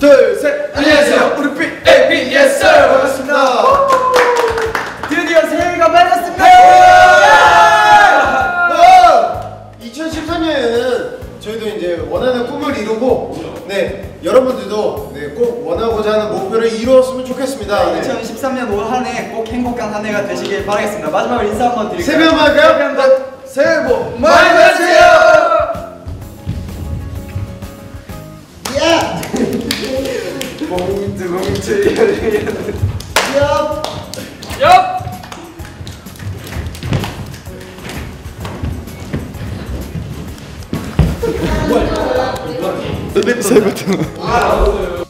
둘, 셋. 안녕하세요. 우리 B A B Yes Sir. 반갑습니다. 드디어 새해가 밝았습니다. 어! 2013년에는 저희도 이제 원하는 꿈을 이루고 네 여러분들도 네, 꼭 원하고자 하는 목표를 이루었으면 좋겠습니다. 네. 2013년 올 한 해 꼭 행복한 한 해가 되시길 바라겠습니다. 마지막으로 인사 한번 드릴게요. 새해 복 많이 받을까요? 몽드 몽드 야! 엽! 새해부터